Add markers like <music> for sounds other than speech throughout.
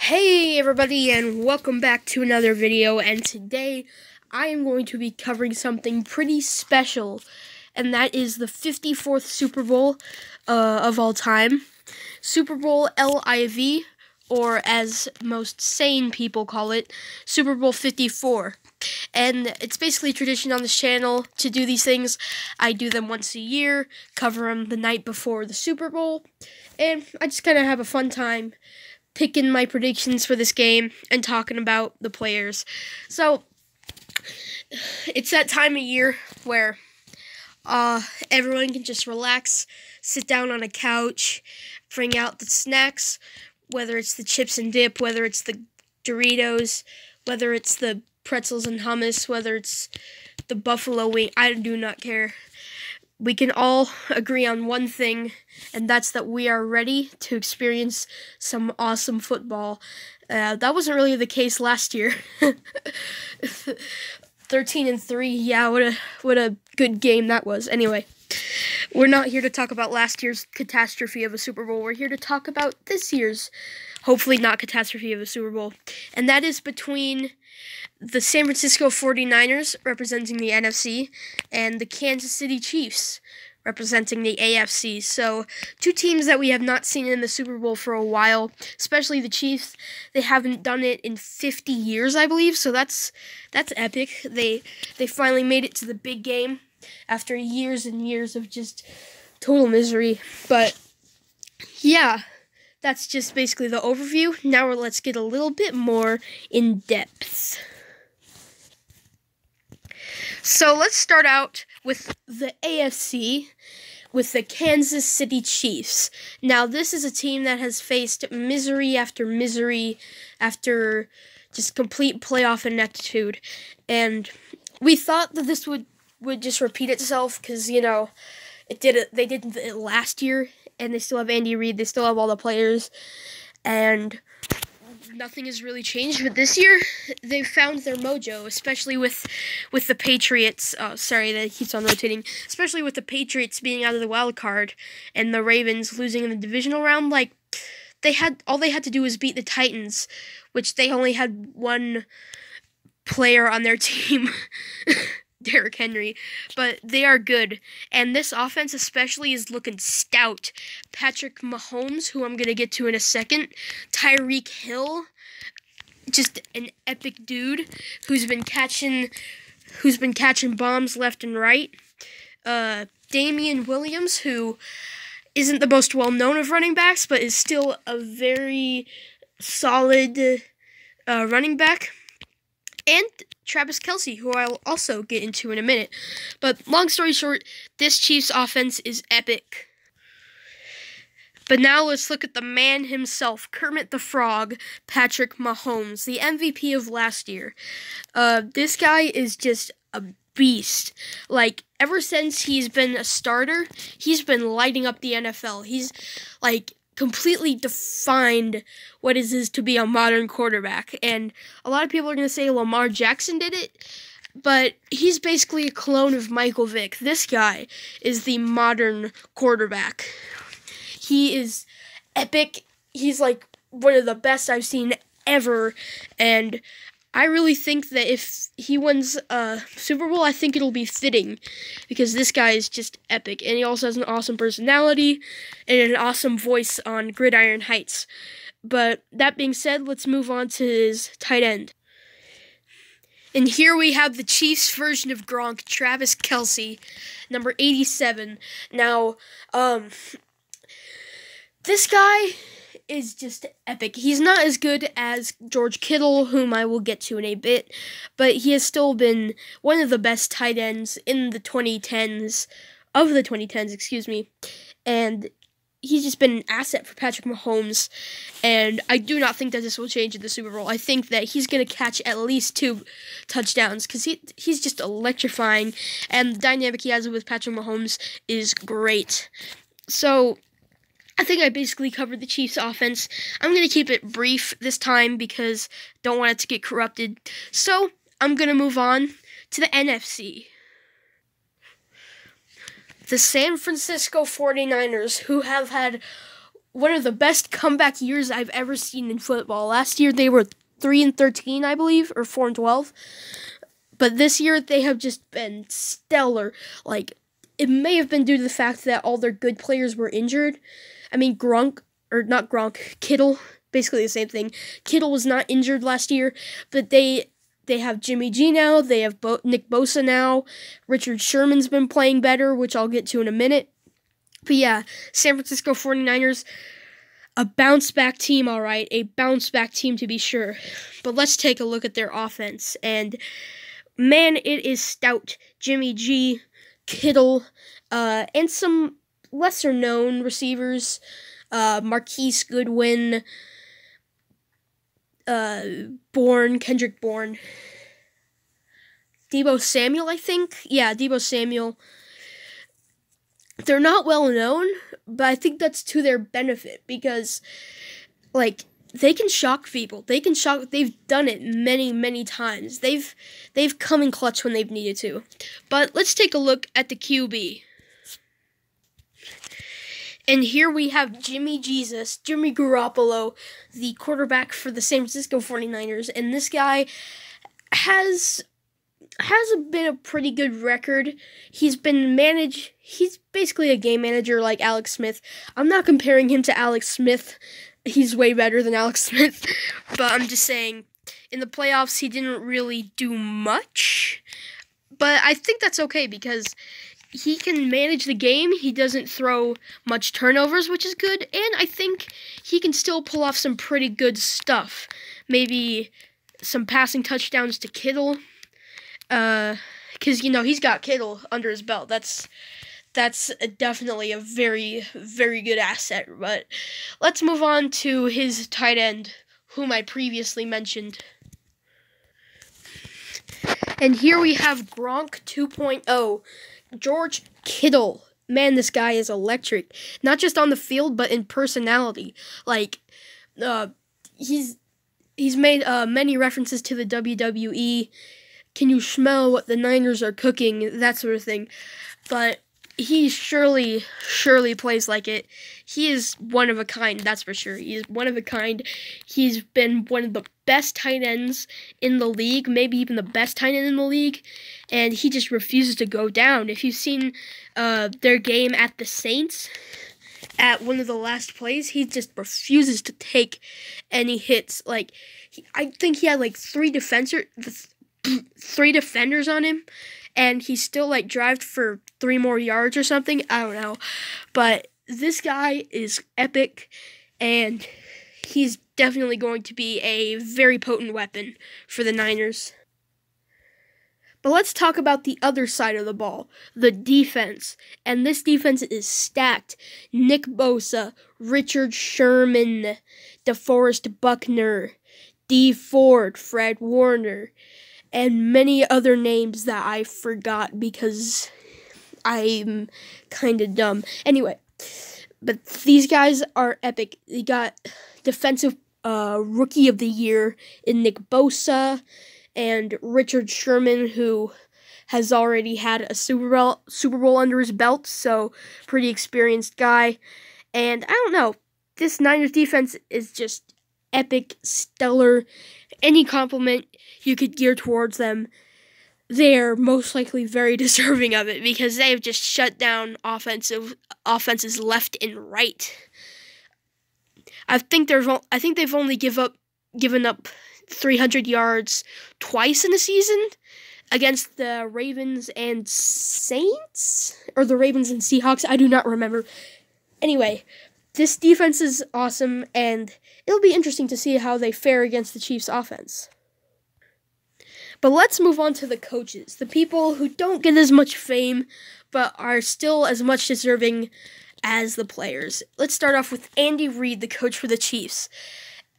Hey everybody and welcome back to another video and today I am going to be covering something pretty special and that is the 54th Super Bowl uh, of all time. Super Bowl LIV or as most sane people call it, Super Bowl 54. And it's basically tradition on this channel to do these things. I do them once a year, cover them the night before the Super Bowl, and I just kind of have a fun time picking my predictions for this game and talking about the players. So it's that time of year where uh, everyone can just relax, sit down on a couch, bring out the snacks, whether it's the chips and dip, whether it's the Doritos, whether it's the pretzels and hummus, whether it's the buffalo wing. I do not care we can all agree on one thing, and that's that we are ready to experience some awesome football. Uh, that wasn't really the case last year. <laughs> 13 and 3, yeah, what a what a good game that was. Anyway, we're not here to talk about last year's catastrophe of a Super Bowl. We're here to talk about this year's hopefully not catastrophe of a Super Bowl. And that is between the San Francisco 49ers, representing the NFC, and the Kansas City Chiefs, representing the AFC. So, two teams that we have not seen in the Super Bowl for a while, especially the Chiefs. They haven't done it in 50 years, I believe. So that's that's epic. They they finally made it to the big game after years and years of just total misery. But yeah, that's just basically the overview. Now let's get a little bit more in depth. So let's start out with the AFC with the Kansas City Chiefs. Now, this is a team that has faced misery after misery after just complete playoff ineptitude. And we thought that this would, would just repeat itself because, you know, it did it, they did it last year and they still have Andy Reid, they still have all the players. And nothing has really changed. But this year, they found their mojo, especially with with the Patriots. Oh, sorry, that keeps on rotating. Especially with the Patriots being out of the wild card and the Ravens losing in the divisional round. Like they had all they had to do was beat the Titans, which they only had one player on their <laughs> team. Derrick Henry, but they are good. And this offense, especially, is looking stout. Patrick Mahomes, who I'm going to get to in a second, Tyreek Hill, just an epic dude who's been catching who's been catching bombs left and right. Uh, Damien Williams, who isn't the most well known of running backs, but is still a very solid uh, running back. And Travis Kelce, who I'll also get into in a minute. But long story short, this Chiefs offense is epic. But now let's look at the man himself, Kermit the Frog, Patrick Mahomes, the MVP of last year. Uh, this guy is just a beast. Like, ever since he's been a starter, he's been lighting up the NFL. He's, like, completely defined what it is to be a modern quarterback. And a lot of people are going to say Lamar Jackson did it, but he's basically a clone of Michael Vick. This guy is the modern quarterback. He is epic. He's like one of the best I've seen ever. And I really think that if he wins a Super Bowl, I think it'll be fitting because this guy is just epic. And he also has an awesome personality and an awesome voice on Gridiron Heights. But that being said, let's move on to his tight end. And here we have the Chiefs version of Gronk, Travis Kelce, number 87. Now, um, this guy is just epic. He's not as good as George Kittle, whom I will get to in a bit, but he has still been one of the best tight ends in the 2010s, of the 2010s, excuse me. And he's just been an asset for Patrick Mahomes, and I do not think that this will change in the Super Bowl. I think that he's going to catch at least two touchdowns because he he's just electrifying, and the dynamic he has with Patrick Mahomes is great. So I think I basically covered the Chiefs offense. I'm going to keep it brief this time because don't want it to get corrupted. So, I'm going to move on to the NFC. The San Francisco 49ers, who have had one of the best comeback years I've ever seen in football. Last year they were 3 and 13, I believe, or 4 and 12. But this year they have just been stellar. Like it may have been due to the fact that all their good players were injured. I mean Gronk or not Gronk, Kittle, basically the same thing. Kittle was not injured last year, but they they have Jimmy G now, they have Bo- Nick Bosa now. Richard Sherman's been playing better, which I'll get to in a minute. But yeah, San Francisco 49ers a bounce back team, all right, a bounce back team to be sure. But let's take a look at their offense. And man, it is stout. Jimmy G, Kittle, uh, and some lesser known receivers, uh, Marquise Goodwin, uh, Bourne, Kendrick Bourne, Deebo Samuel, I think. Yeah, Deebo Samuel. They're not well known, but I think that's to their benefit because, like, they can shock people. They can shock. They've done it many, many times. They've they've come in clutch when they've needed to. But let's take a look at the QB. And here we have Jimmy Jesus, Jimmy Garoppolo, the quarterback for the San Francisco 49ers. And this guy has has been a pretty good record. He's been managed he's basically a game manager like Alex Smith. I'm not comparing him to Alex Smith. He's way better than Alex Smith. <laughs> but I'm just saying in the playoffs he didn't really do much. But I think that's okay because he can manage the game. He doesn't throw much turnovers, which is good. And I think he can still pull off some pretty good stuff. Maybe some passing touchdowns to Kittle. Uh, because you know he's got Kittle under his belt. That's that's definitely a very very good asset. But let's move on to his tight end, whom I previously mentioned. And here we have Gronk 2.0. George Kittle. Man, this guy is electric. Not just on the field, but in personality. Like, uh, he's he's made uh, many references to the WWE. Can you smell what the Niners are cooking? That sort of thing. But he surely, surely plays like it. He is one of a kind, that's for sure. He's one of a kind. He's been one of the best tight ends in the league, maybe even the best tight end in the league, and he just refuses to go down. If you've seen uh, their game at the Saints, at one of the last plays, he just refuses to take any hits. Like, he, I think he had like three defender, <clears throat> three defenders on him and he still like drove for three more yards or something. I don't know. But this guy is epic and he's definitely going to be a very potent weapon for the Niners. But let's talk about the other side of the ball, the defense. And this defense is stacked. Nick Bosa, Richard Sherman, DeForest Buckner, Dee Ford, Fred Warner, and many other names that I forgot because I'm kind of dumb. Anyway, but these guys are epic. They got defensive uh, rookie of the year in Nick Bosa and Richard Sherman, who has already had a Super Bowl Super Bowl under his belt, so pretty experienced guy. And I don't know, this Niners defense is just epic, stellar. Any compliment you could gear towards them, they're most likely very <laughs> deserving of it because they have just shut down offensive offenses left and right. I think there's I think they've only give up given up 300 yards twice in the season against the Ravens and Saints or the Ravens and Seahawks. I do not remember. Anyway, this defense is awesome and it'll be interesting to see how they fare against the Chiefs offense. But let's move on to the coaches, the people who don't get as much fame but are still as much deserving as the players. Let's start off with Andy Reid, the coach for the Chiefs.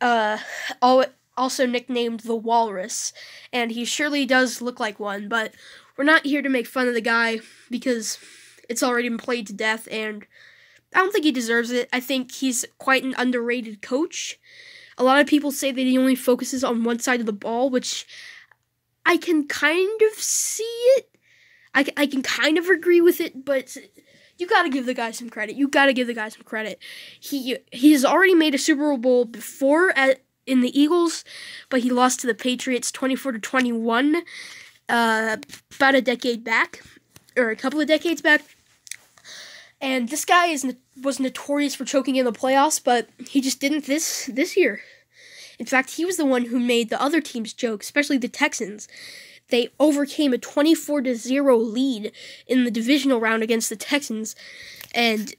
Uh, also nicknamed the Walrus, and he surely does look like one, but we're not here to make fun of the guy because it's already been played to death, and I don't think he deserves it. I think he's quite an underrated coach. A lot of people say that he only focuses on one side of the ball, which I can kind of see it. I, I can kind of agree with it, but you got to give the guy some credit. You got to give the guy some credit. He he has already made a Super Bowl before at in the Eagles, but he lost to the Patriots 24 to 21 uh, about a decade back or a couple of decades back. And this guy is was notorious for choking in the playoffs, but he just didn't this this year. In fact, he was the one who made the other teams joke, especially the Texans. They overcame a 24 to 0 lead in the divisional round against the Texans and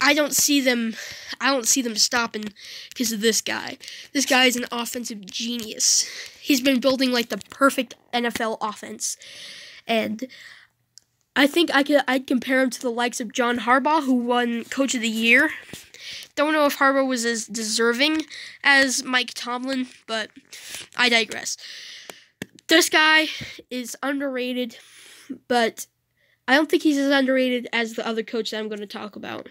I don't see them I don't see them stopping because of this guy. This guy is an offensive genius. He's been building like the perfect NFL offense. And I think I could I'd compare him to the likes of John Harbaugh who won coach of the year. Don't know if Harbaugh was as deserving as Mike Tomlin, but I digress. This guy is underrated, but I don't think he's as underrated as the other coach that I'm going to talk about.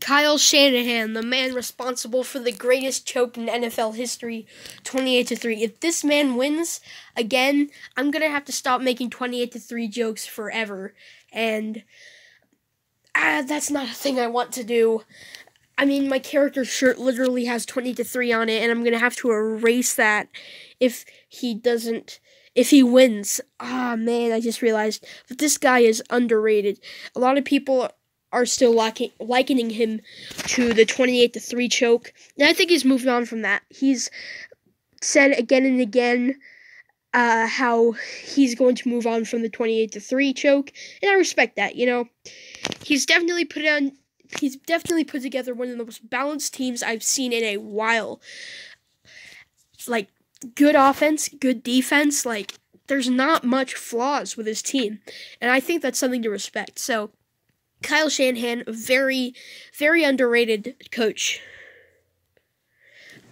Kyle Shanahan, the man responsible for the greatest choke in NFL history, 28 to 3. If this man wins again, I'm going to have to stop making 28 to 3 jokes forever. And uh, that's not a thing I want to do. I mean, my character shirt literally has 20 to 3 on it, and I'm going to have to erase that if he doesn't if he wins. Ah, man, I just realized. But this guy is underrated. A lot of people are still liking, likening him to the 28 to 3 choke. And I think he's moved on from that. He's said again and again uh, how he's going to move on from the 28 to 3 choke. And I respect that, you know. He's definitely put on he's definitely put together one of the most balanced teams I've seen in a while. Like good offense, good defense, like there's not much flaws with his team. And I think that's something to respect. So Kyle Shanahan, very, very underrated coach.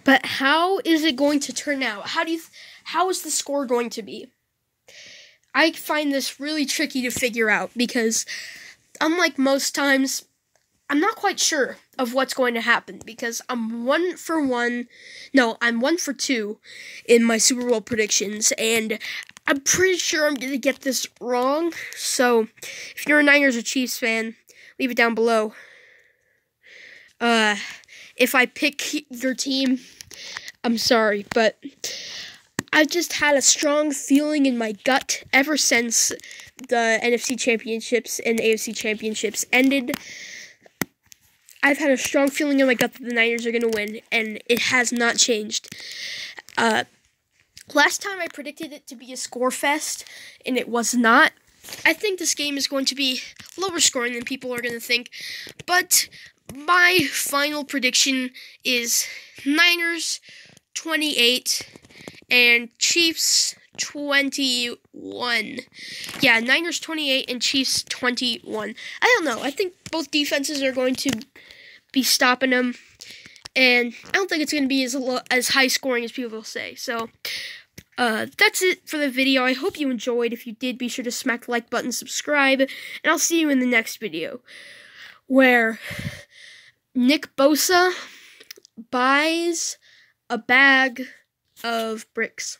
But how is it going to turn out? How do you, how is the score going to be? I find this really tricky to figure out because, unlike most times, I'm not quite sure of what's going to happen because I'm one for one. No, I'm one for two in my Super Bowl predictions, and I'm pretty sure I'm going to get this wrong. So, if you're a Niners or Chiefs fan, leave it down below. Uh, if I pick your team, I'm sorry, but I've just had a strong feeling in my gut ever since the NFC Championships and AFC Championships ended. I've had a strong feeling in my gut that the Niners are going to win, and it has not changed. Uh, last time I predicted it to be a score fest, and it was not. I think this game is going to be lower scoring than people are going to think, but my final prediction is Niners 28 and Chiefs 21. Yeah, Niners 28 and Chiefs 21. I don't know. I think both defenses are going to be stopping them. And I don't think it's going to be as as high scoring as people will say. So, uh, that's it for the video. I hope you enjoyed. If you did, be sure to smack the like button, subscribe, and I'll see you in the next video. Where Nick Bosa buys a bag of bricks.